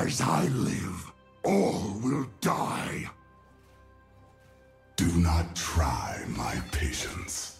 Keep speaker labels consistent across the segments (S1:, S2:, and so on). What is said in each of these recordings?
S1: As I live, all will die. Do not try my patience.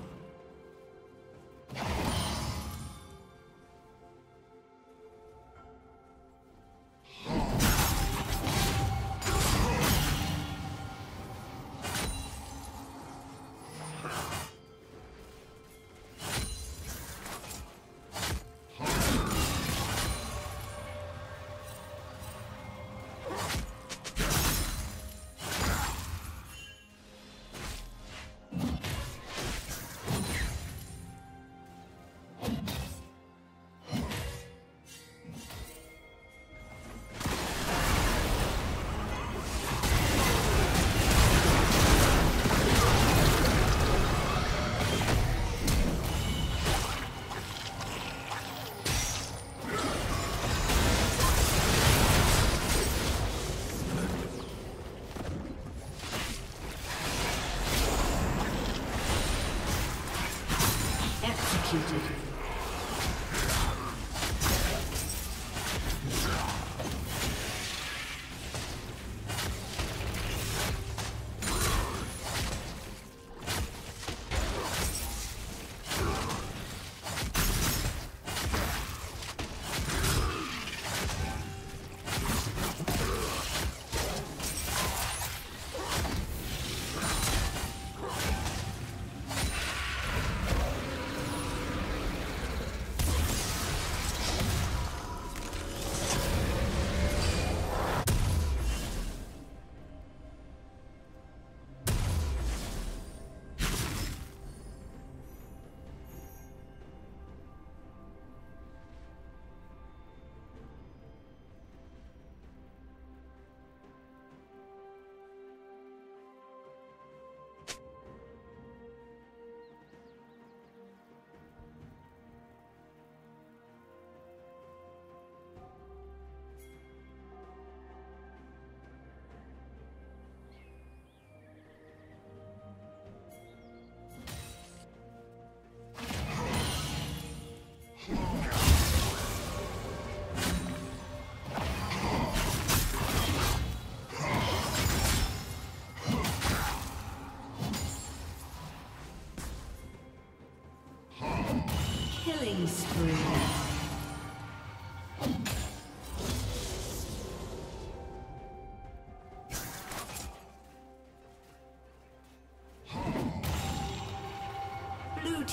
S2: Killing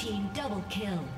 S2: team double kill.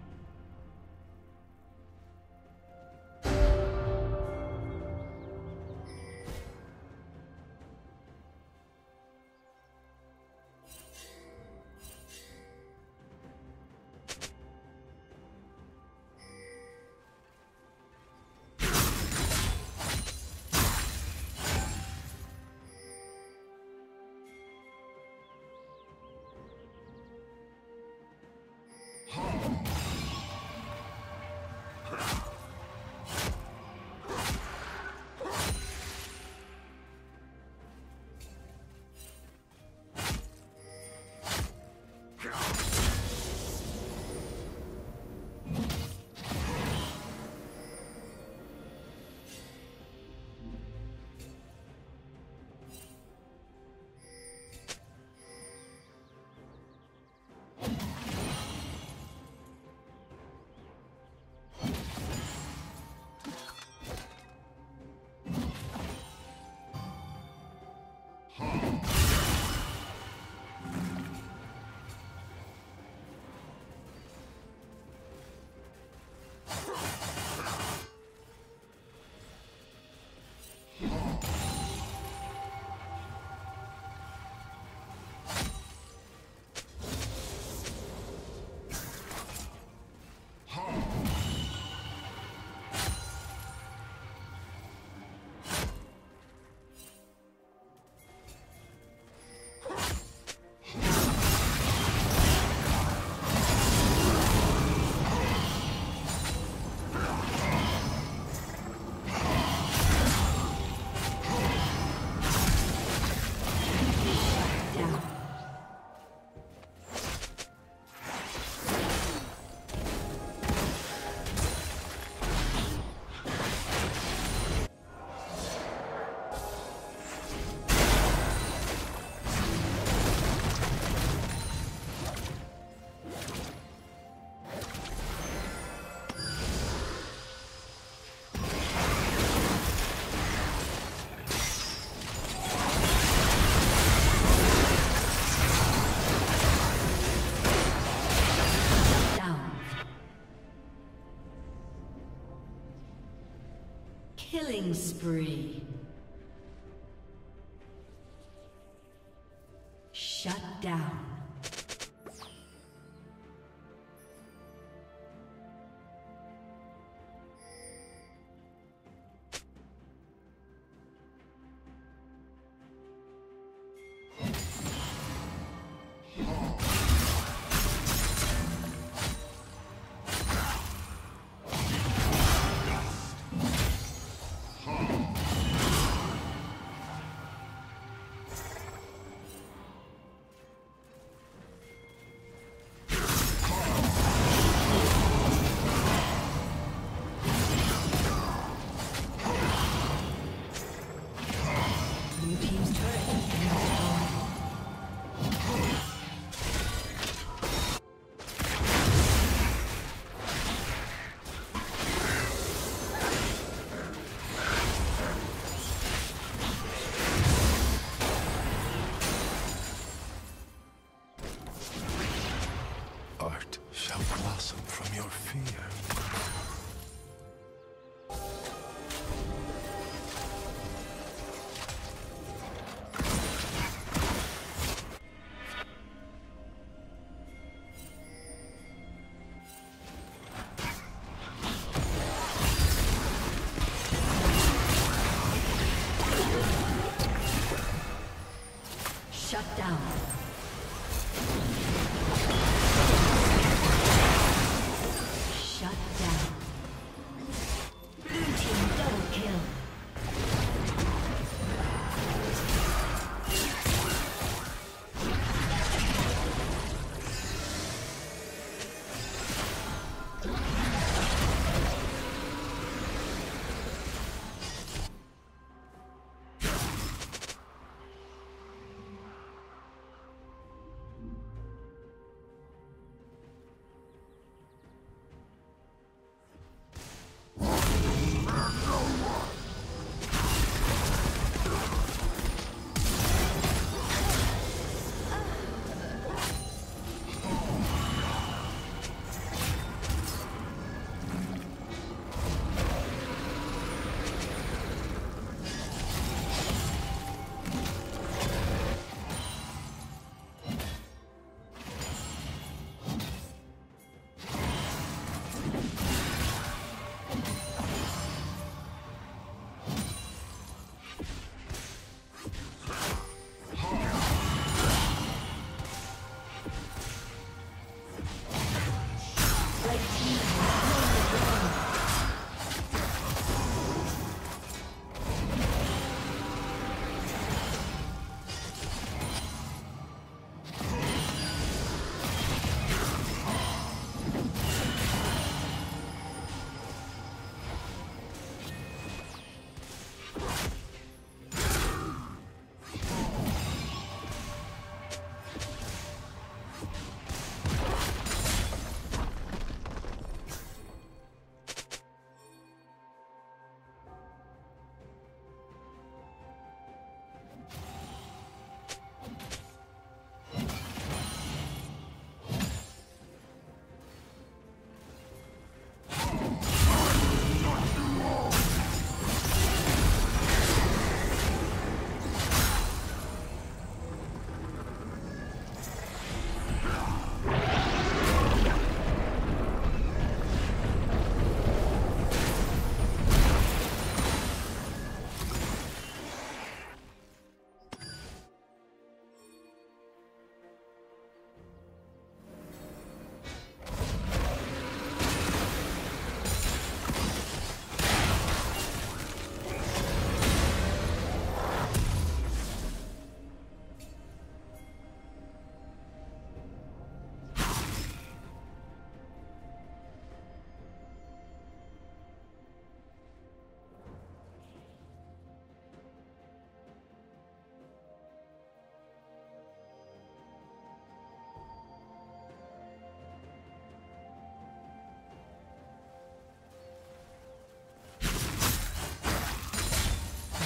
S2: Killing spree.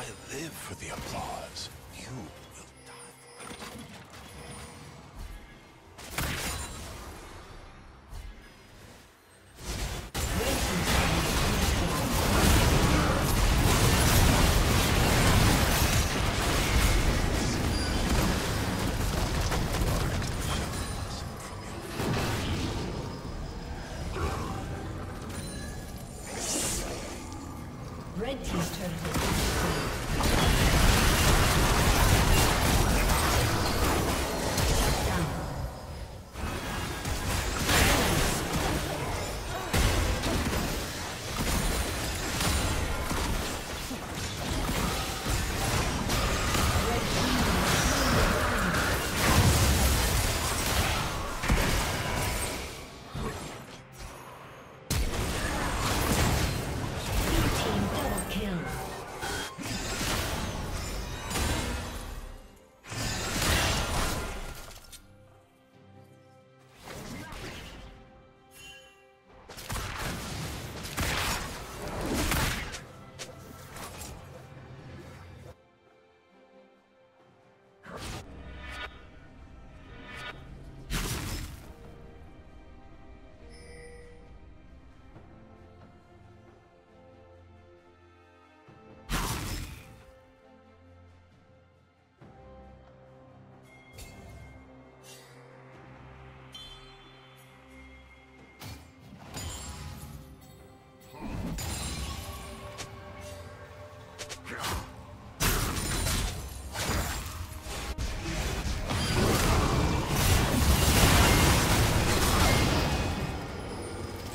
S3: I live for the applause. You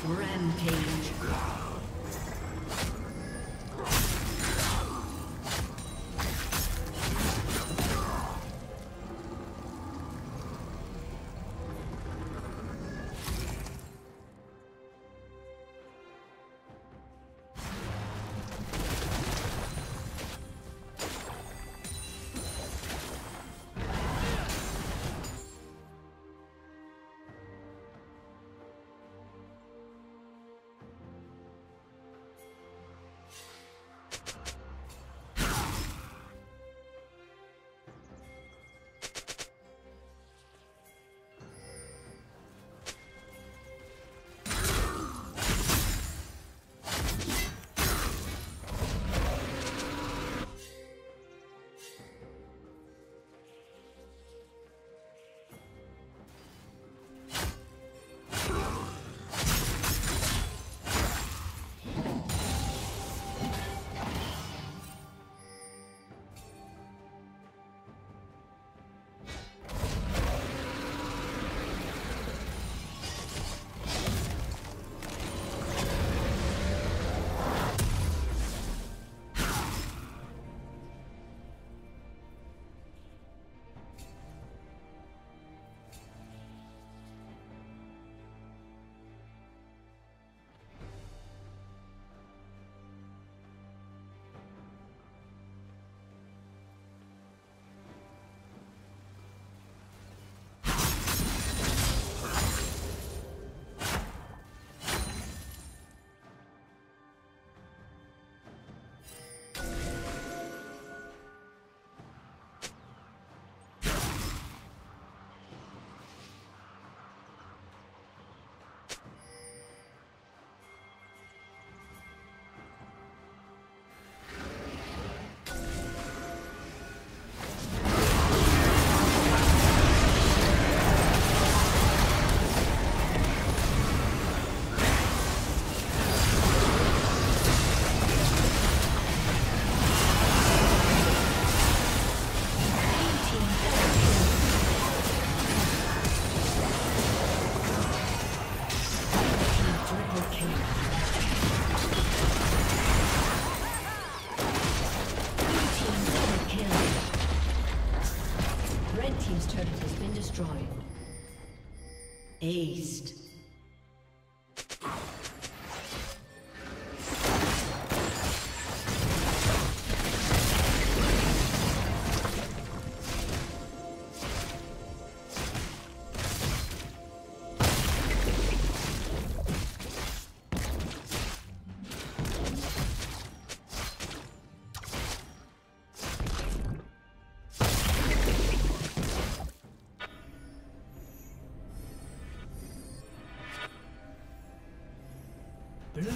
S2: Rampage.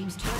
S2: Team's turret.